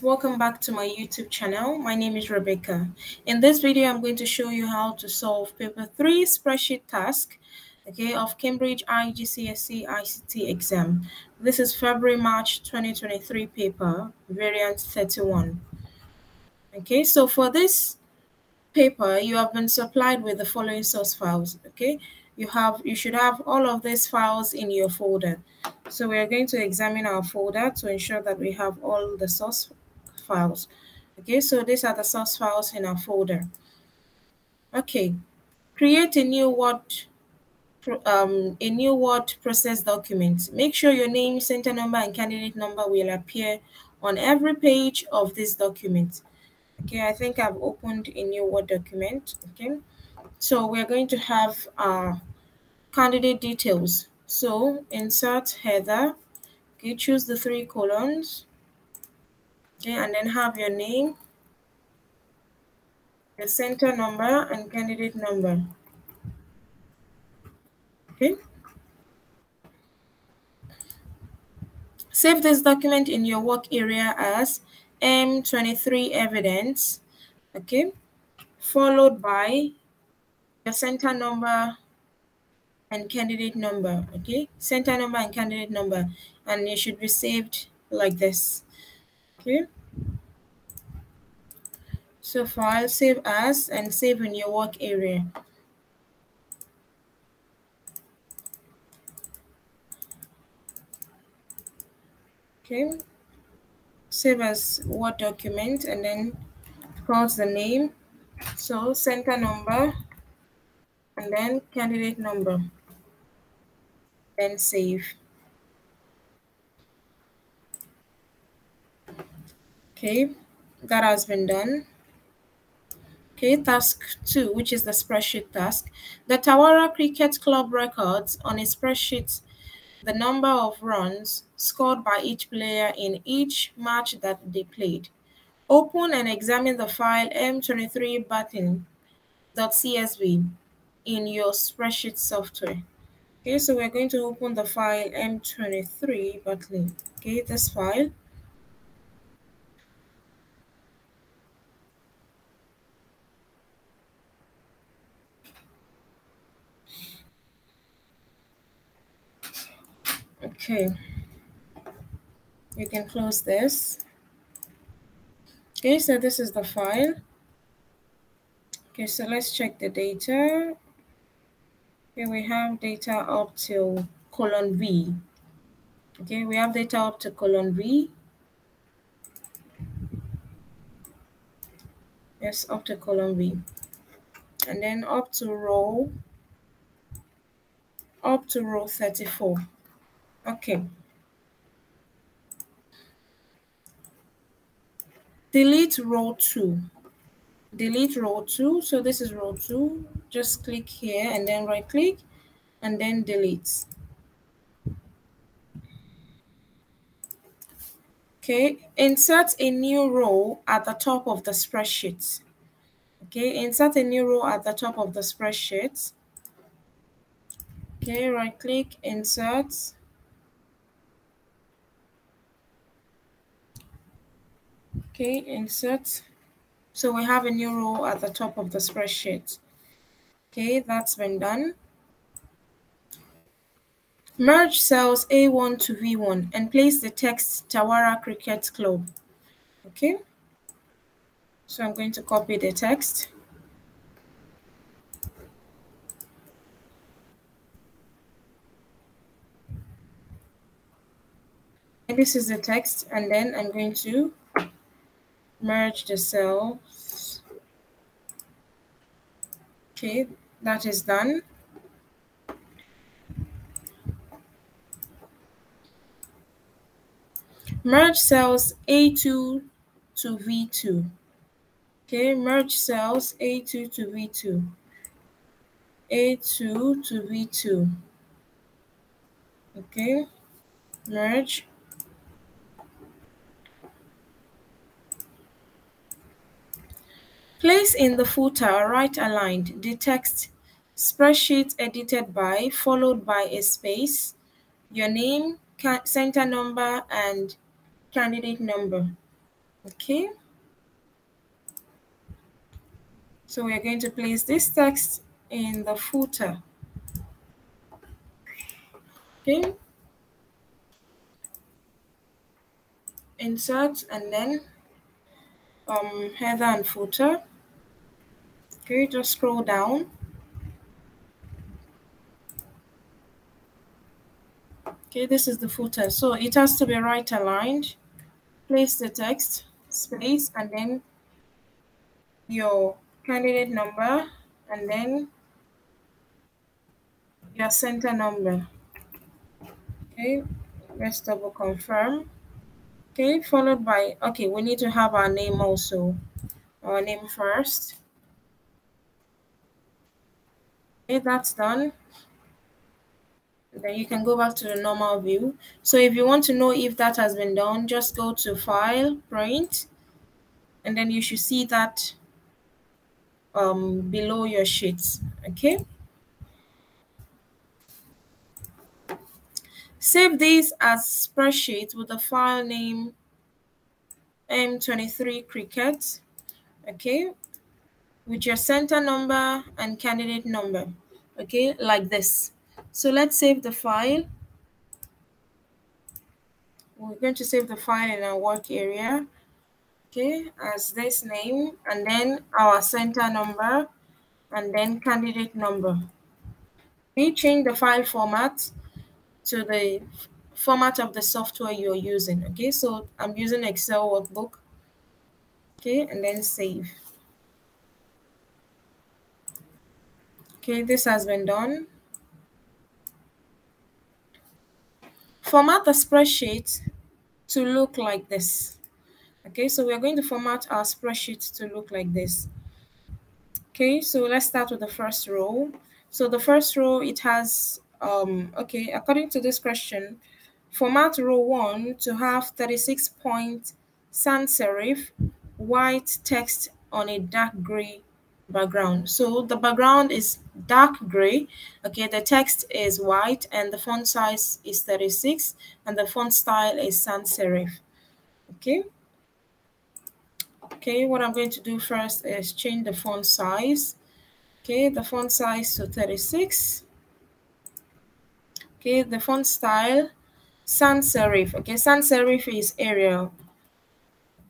welcome back to my youtube channel. My name is rebecca. In this video i'm going to show you how to solve paper 3 spreadsheet task okay of cambridge igcse ict exam. This is february march 2023 paper variant 31 okay so for this paper you have been supplied with the following source files okay? You have you should have all of these files in your folder. So we are going to examine our folder to ensure that we have all the source files. Okay so these are the source files in our folder. Okay create a new word um, a new word process document. Make sure your name center number and candidate number will appear on every page of this document. Okay i think i've opened a new word document. Okay so we're going to have our candidate details. So insert header. Okay choose the three columns okay and then have your name the center number and candidate number. Okay. Save this document in your work area as m23 evidence okay followed by your center number and candidate number okay center number and candidate number and it should be saved like this okay. So file save as and save in your work area. Okay. Save as word document and then cross the name. So center number and then candidate number. Then save Okay, that has been done. Okay, task two, which is the spreadsheet task. The Tawara Cricket Club records on a spreadsheet the number of runs scored by each player in each match that they played. Open and examine the file m23batting.csv in your spreadsheet software. Okay, so we're going to open the file m23 batting. Okay, this file. Okay, you can close this. Okay, so this is the file. Okay, so let's check the data. Okay, we have data up to colon V. Okay, we have data up to colon V. Yes, up to colon V. And then up to row, up to row 34. Okay. Delete row 2. Delete row 2. So this is row 2. Just click here and then right click and then delete. Okay, insert a new row at the top of the spreadsheet. Okay, insert a new row at the top of the spreadsheet. Okay, right click, insert. Okay, insert. So we have a new row at the top of the spreadsheet. Okay, that's been done. Merge cells A1 to V1 and place the text Tawara Cricket Club. Okay, so I'm going to copy the text. And this is the text, and then I'm going to merge the cells. Okay, that is done. Merge cells A2 to V2. Okay, merge cells A2 to V2. A2 to V2. Okay, merge. Place in the footer right aligned the text spreadsheet edited by followed by a space, your name, center number, and candidate number. Okay. So we're going to place this text in the footer. Okay. Insert and then um, header and footer. Okay, just scroll down. Okay, this is the footer. So it has to be right aligned. Place the text, space, and then your candidate number, and then your center number. Okay, let's double confirm. Okay, followed by, okay, we need to have our name also. Our name first. Okay, that's done. Then you can go back to the normal view. So if you want to know if that has been done, just go to File, Print, and then you should see that um, below your sheets, okay? Save this as spreadsheet with the file name M23 Cricket, okay, with your center number and candidate number, okay, like this. So let's save the file. We're going to save the file in our work area, okay, as this name, and then our center number, and then candidate number. We change the file format to the format of the software you're using. Okay, so I'm using Excel workbook. Okay, and then save. Okay, this has been done. Format the spreadsheet to look like this. Okay, so we're going to format our spreadsheet to look like this. Okay, so let's start with the first row. So the first row, it has um, okay, according to this question, format row 1 to have 36 point sans serif white text on a dark gray background. So the background is dark gray. Okay, the text is white and the font size is 36 and the font style is sans serif. Okay. Okay, what I'm going to do first is change the font size. Okay, the font size to 36. Okay, the font style, sans serif. Okay, sans serif is Arial.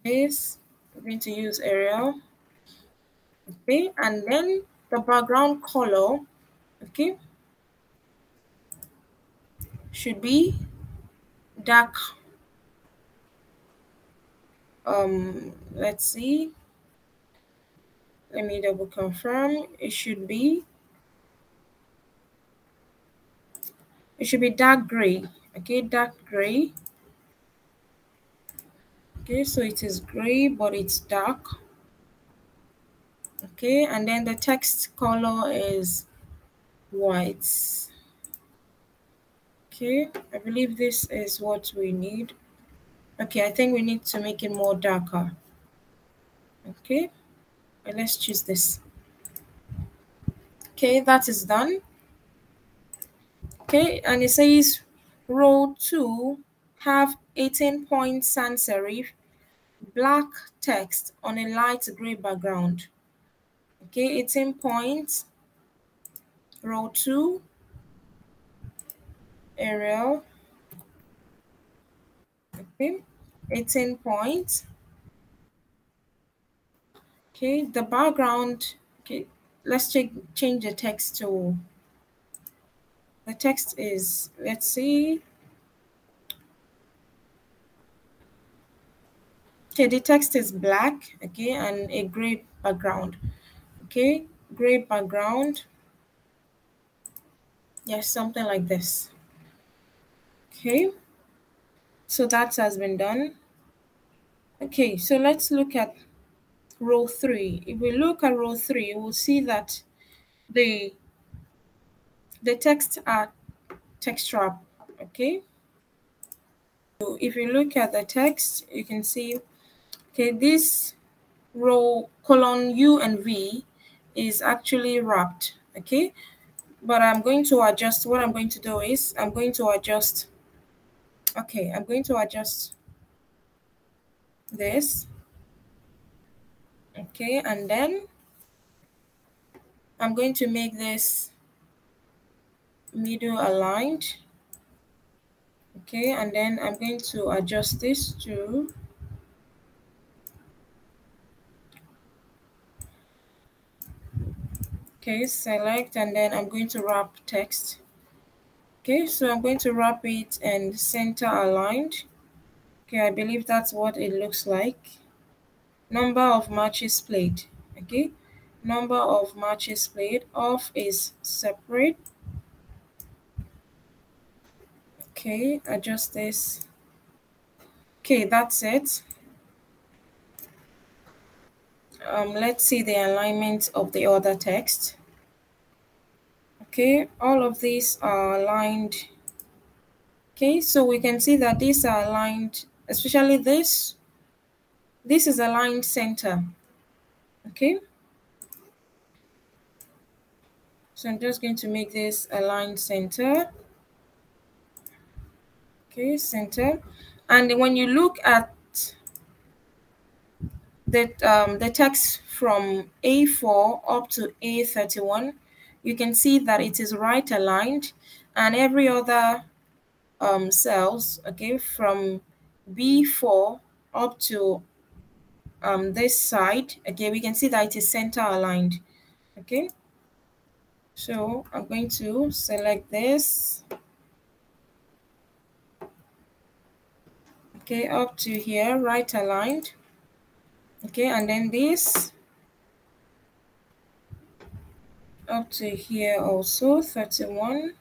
Okay, we're going to use Arial. Okay, and then the background color, okay, should be dark. Um, let's see. Let me double confirm. It should be it should be dark gray okay dark gray okay so it is gray but it's dark okay and then the text color is white. Okay i believe this is what we need. Okay i think we need to make it more darker. Okay let's choose this. Okay that is done. Okay, and it says row 2 have 18 point sans serif black text on a light gray background. Okay, 18 points, row 2, Arial. Okay, 18 points. Okay, the background, okay, let's check, change the text to the text is, let's see. Okay, the text is black, okay, and a gray background. Okay, gray background. Yes, something like this. Okay, so that has been done. Okay, so let's look at row three. If we look at row three, we'll see that the the text are textual, okay? So if you look at the text, you can see, okay, this row colon U and V is actually wrapped, okay? But I'm going to adjust, what I'm going to do is, I'm going to adjust, okay, I'm going to adjust this, okay and then I'm going to make this middle aligned okay and then I'm going to adjust this to okay select and then I'm going to wrap text. Okay so I'm going to wrap it and center aligned. Okay I believe that's what it looks like. Number of matches played. Okay number of matches played. Off is separate. Okay adjust this. Okay that's it um, let's see the alignment of the other text. Okay all of these are aligned. Okay so we can see that these are aligned especially this. This is aligned center. Okay. So I'm just going to make this aligned center. Okay center. And when you look at the um, the text from A4 up to A31 you can see that it is right aligned and every other um, cells okay from B4 up to um, this side okay we can see that it is center aligned okay? So I'm going to select this okay up to here right aligned okay and then this. Up to here also 31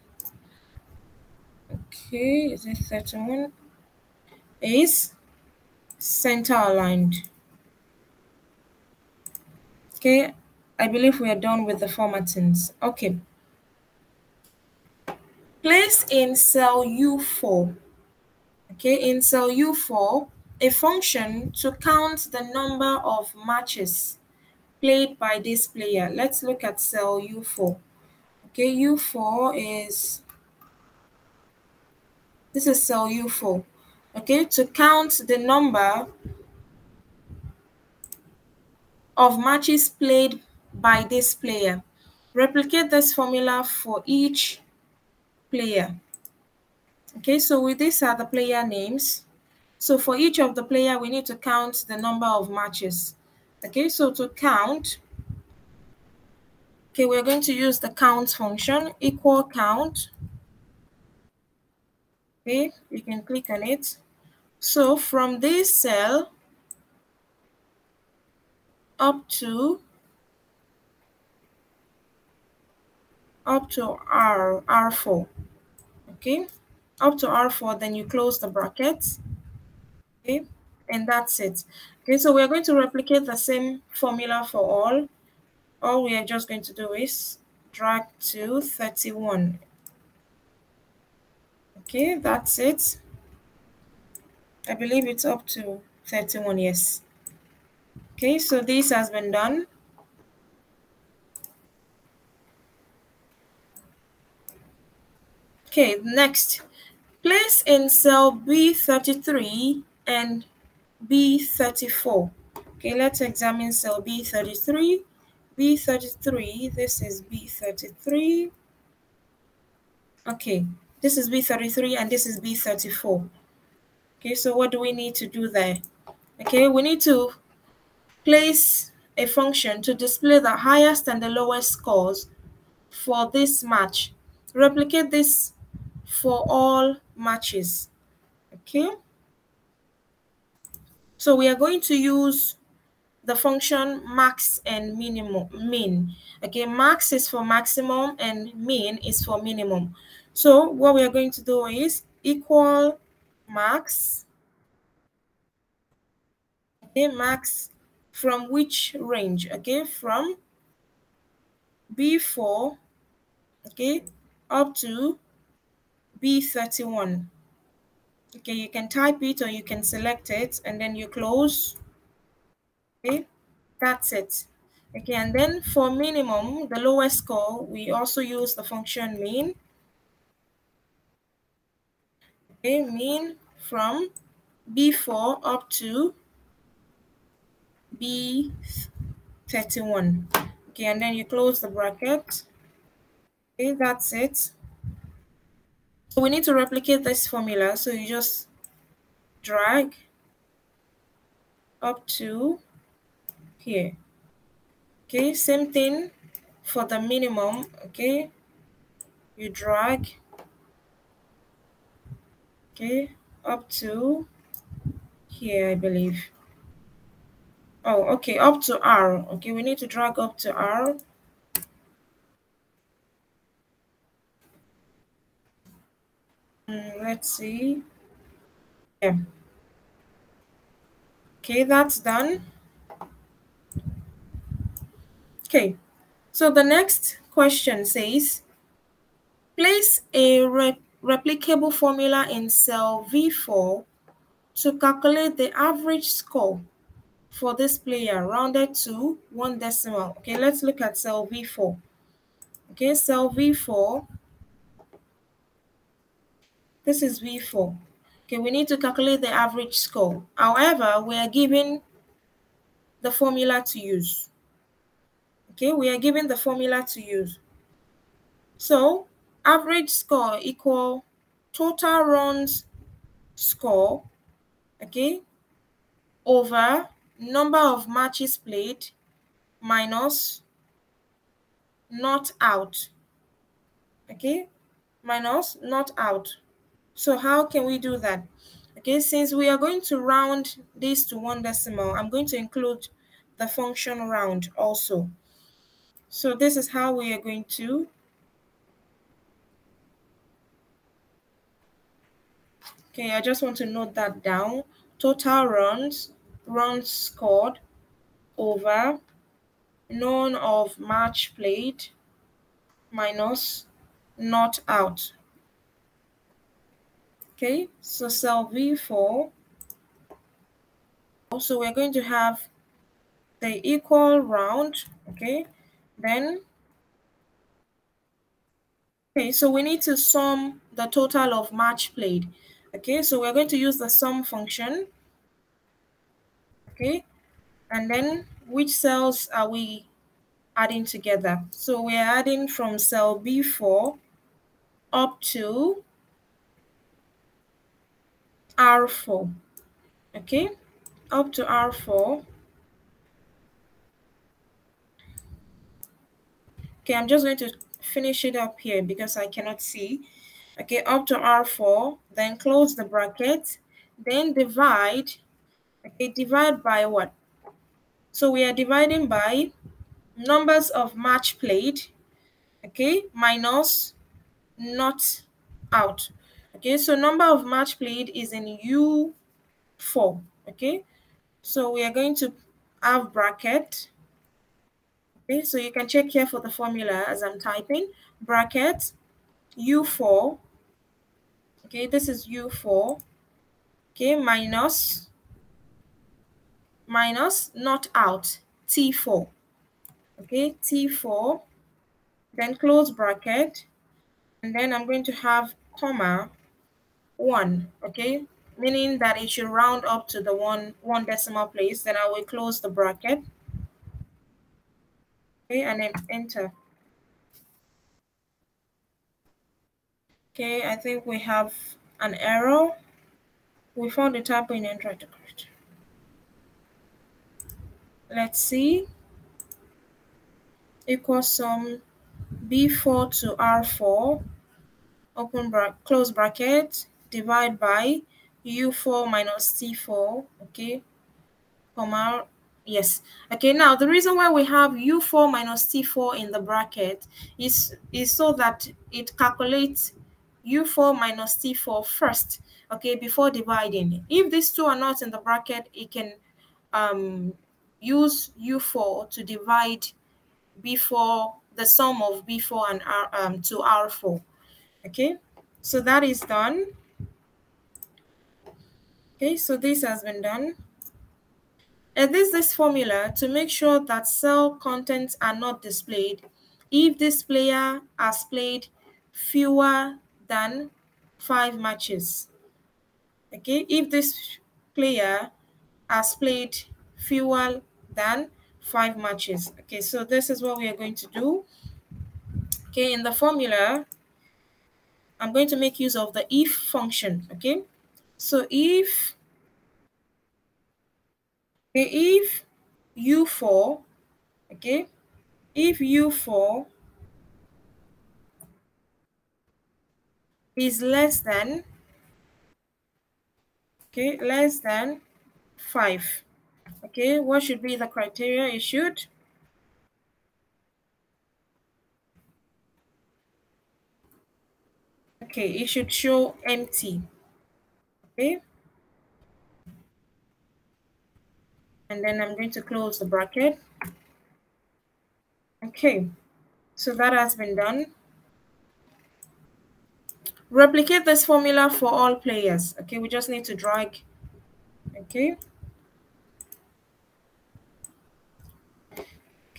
okay is it 31 is center aligned. Okay i believe we are done with the formattings okay. Place in cell u4 okay in cell u4 a function to count the number of matches played by this player. Let's look at cell U4. Okay, U4 is, this is cell U4. Okay, to count the number of matches played by this player. Replicate this formula for each player. Okay, so with these are the player names. So for each of the player, we need to count the number of matches. Okay, so to count, okay, we're going to use the count function, equal count. Okay, you can click on it. So from this cell up to up to R, R4, okay? Up to R4, then you close the brackets okay and that's it. Okay so we're going to replicate the same formula for all. All we are just going to do is drag to 31 okay that's it. I believe it's up to 31 yes. Okay so this has been done. Okay next. Place in cell b33 and B34. Okay, let's examine cell B33. B33, this is B33. Okay, this is B33 and this is B34. Okay, so what do we need to do there? Okay, we need to place a function to display the highest and the lowest scores for this match. Replicate this for all matches. Okay. So we are going to use the function max and minimum min. Okay, max is for maximum and min is for minimum. So what we are going to do is equal max. Okay, max from which range? Okay, from B4, okay, up to B31. Okay, you can type it or you can select it and then you close. Okay, that's it. Okay, and then for minimum, the lowest score, we also use the function mean. Okay, mean from B4 up to B 31. Okay, and then you close the bracket. Okay, that's it. So we need to replicate this formula. So you just drag up to here. Okay, same thing for the minimum. Okay, you drag okay up to here I believe oh okay up to R okay we need to drag up to R Mm, let's see yeah okay that's done okay so the next question says place a re replicable formula in cell V4 to calculate the average score for this player rounded to one decimal. Okay, let's look at cell V4. Okay, cell V4. This is V4. Okay, we need to calculate the average score. However, we are given the formula to use. Okay, we are given the formula to use. So average score equal total runs score, okay, over number of matches played minus not out, okay, minus not out. So how can we do that? Okay, since we are going to round this to one decimal, I'm going to include the function round also. So this is how we are going to Okay, I just want to note that down. Total runs, runs scored over none of match played minus not out. Okay, so cell V4. Also, we're going to have the equal round, okay? Then, okay, so we need to sum the total of match played. Okay, so we're going to use the sum function. Okay, and then which cells are we adding together? So we're adding from cell B4 up to R4. Okay, up to R4. Okay, I'm just going to finish it up here because I cannot see okay, up to R4, then close the bracket, then divide, okay, divide by what? So we are dividing by numbers of match played, okay, minus not out. Okay, so number of match played is in U4, okay? So we are going to have bracket, okay? So you can check here for the formula as I'm typing, bracket U4 okay this is u4 okay minus minus not out t4 okay t4 then close bracket. And then i'm going to have comma one okay meaning that it should round up to the one one decimal place then i will close the bracket okay and then enter Okay, I think we have an error. We found the typo in and to correct. Let's see. Equals sum B4 to R4, open bra close bracket, divide by U4 minus T4, okay, comma Yes. Okay, now the reason why we have U4 minus T4 in the bracket is, is so that it calculates u4 minus t4 first, okay, before dividing. If these two are not in the bracket, it can um, use u4 to divide before the sum of b4 and r um, to r4, okay? So that is done. Okay, so this has been done. And this this formula to make sure that cell contents are not displayed if this player has played fewer than five matches. Okay, if this player has played fewer than five matches. Okay, so this is what we are going to do. Okay, in the formula, I'm going to make use of the if function. Okay, so if if u4, okay, if u4 is less than okay less than 5 okay what should be the criteria? It should okay it should show empty okay. And then I'm going to close the bracket. Okay. So that has been done. Replicate this formula for all players. Okay we just need to drag. Okay.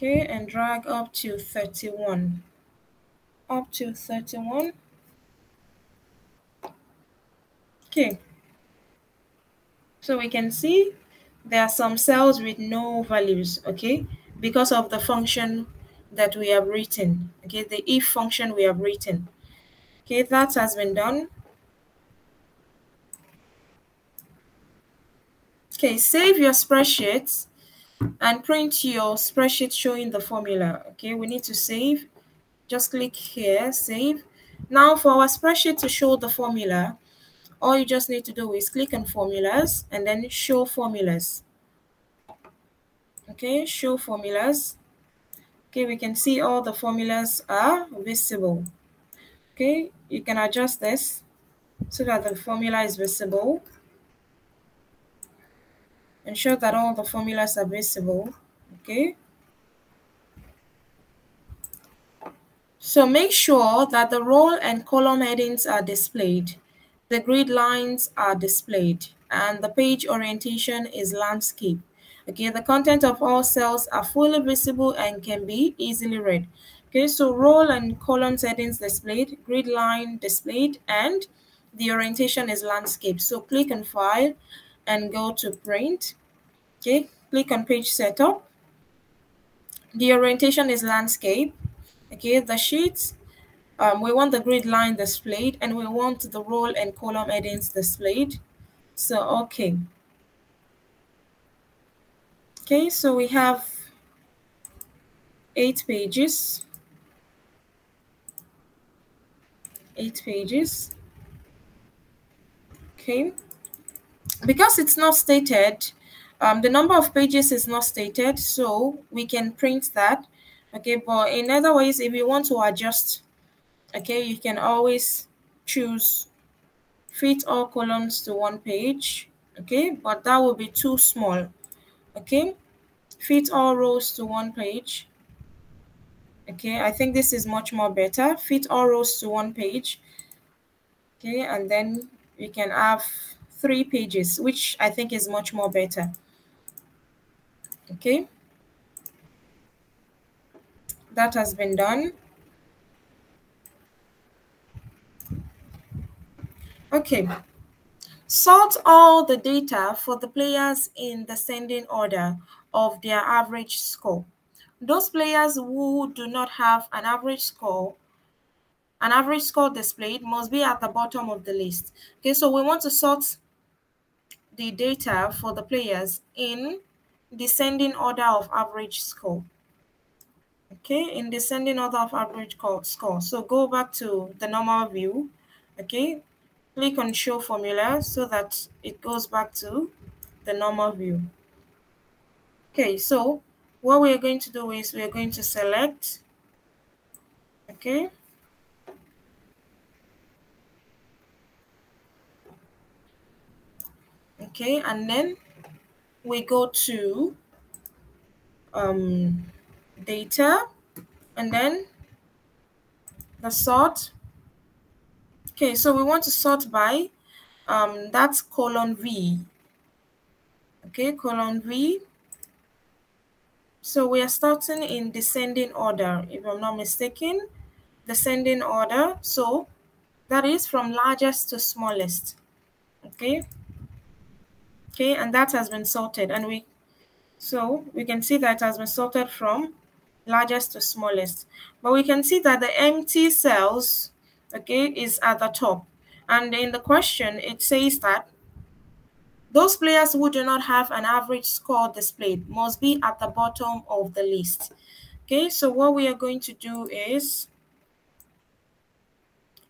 Okay and drag up to 31 up to 31 okay so we can see there are some cells with no values okay because of the function that we have written okay the if function we have written Okay, that has been done. Okay, save your spreadsheet and print your spreadsheet showing the formula. Okay, we need to save. Just click here, save. Now for our spreadsheet to show the formula, all you just need to do is click on formulas and then show formulas. Okay, show formulas. Okay, we can see all the formulas are visible. Okay, you can adjust this so that the formula is visible. Ensure that all the formulas are visible. Okay. So make sure that the row and column headings are displayed, the grid lines are displayed, and the page orientation is landscape. Okay, the content of all cells are fully visible and can be easily read. Okay, so row and column settings displayed, grid line displayed, and the orientation is landscape. So click on file and go to print. Okay, click on page setup. The orientation is landscape. Okay, the sheets, um, we want the grid line displayed and we want the row and column headings displayed. So, okay. Okay, so we have eight pages. eight pages. Okay. Because it's not stated, um, the number of pages is not stated, so we can print that. Okay, but in other ways, if you want to adjust, okay, you can always choose fit all columns to one page. Okay, but that will be too small. Okay, fit all rows to one page. Okay, I think this is much more better. Fit all rows to one page. Okay, and then we can have three pages, which I think is much more better. Okay. That has been done. Okay. Sort all the data for the players in descending order of their average score. Those players who do not have an average score, an average score displayed must be at the bottom of the list. Okay, so we want to sort the data for the players in descending order of average score. Okay, in descending order of average score. So go back to the normal view. Okay, click on show formula so that it goes back to the normal view. Okay, so what we're going to do is we're going to select, okay, okay, and then we go to um, data, and then the sort. Okay, so we want to sort by um, that's colon V. Okay, colon V so we are starting in descending order, if I'm not mistaken, descending order. So that is from largest to smallest. Okay. Okay, and that has been sorted. And we So we can see that it has been sorted from largest to smallest. But we can see that the empty cells, okay, is at the top. And in the question, it says that those players who do not have an average score displayed must be at the bottom of the list. Okay, so what we are going to do is,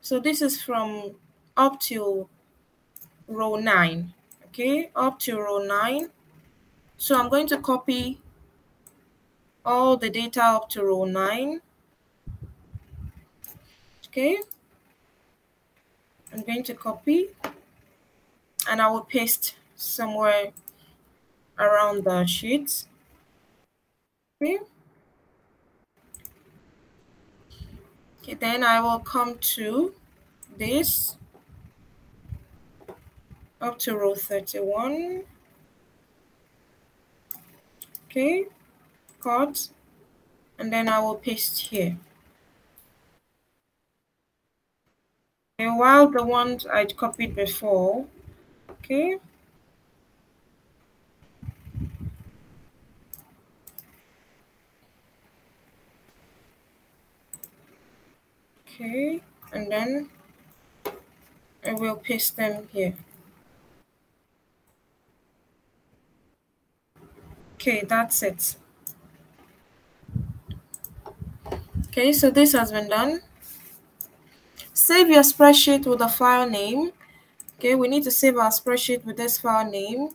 so this is from up to row 9, okay, up to row 9. So I'm going to copy all the data up to row 9. Okay, I'm going to copy and I will paste somewhere around the sheet. Okay. Okay, then I will come to this up to row 31. Okay, cut, and then I will paste here. While the ones I'd copied before, okay, okay and then I will paste them here. Okay that's it. Okay so this has been done save your spreadsheet with a file name okay we need to save our spreadsheet with this file name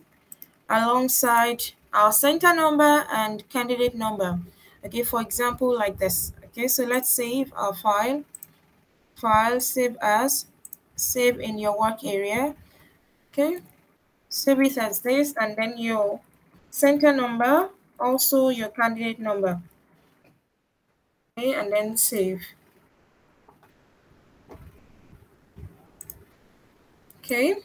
alongside our center number and candidate number okay for example like this okay so let's save our file file, save as, save in your work area. Okay, save it as this, and then your center number, also your candidate number. Okay, and then save. Okay,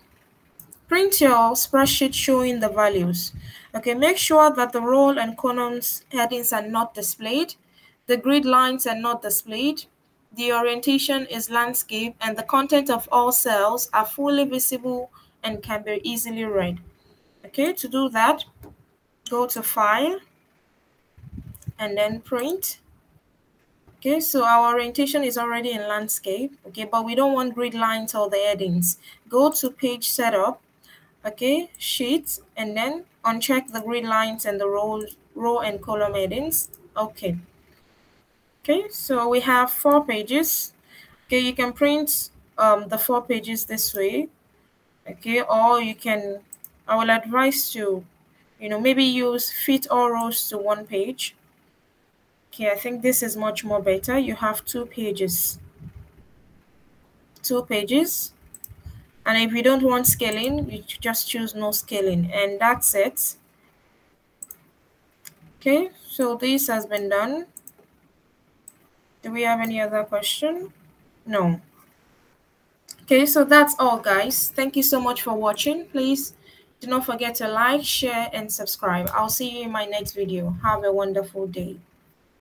print your spreadsheet showing the values. Okay, make sure that the row and columns headings are not displayed. The grid lines are not displayed the orientation is landscape, and the content of all cells are fully visible and can be easily read. Okay, to do that, go to File, and then Print. Okay, so our orientation is already in landscape, okay, but we don't want grid lines or the headings. Go to Page Setup, okay, Sheets, and then uncheck the grid lines and the row, row and column headings. Okay. Okay, so we have four pages. Okay, you can print um, the four pages this way. Okay, or you can, I will advise to, you know, maybe use fit all rows to one page. Okay, I think this is much more better. You have two pages. Two pages. And if you don't want scaling, you just choose no scaling. And that's it. Okay, so this has been done. Do we have any other question? No. Okay, so that's all, guys. Thank you so much for watching. Please do not forget to like, share, and subscribe. I'll see you in my next video. Have a wonderful day.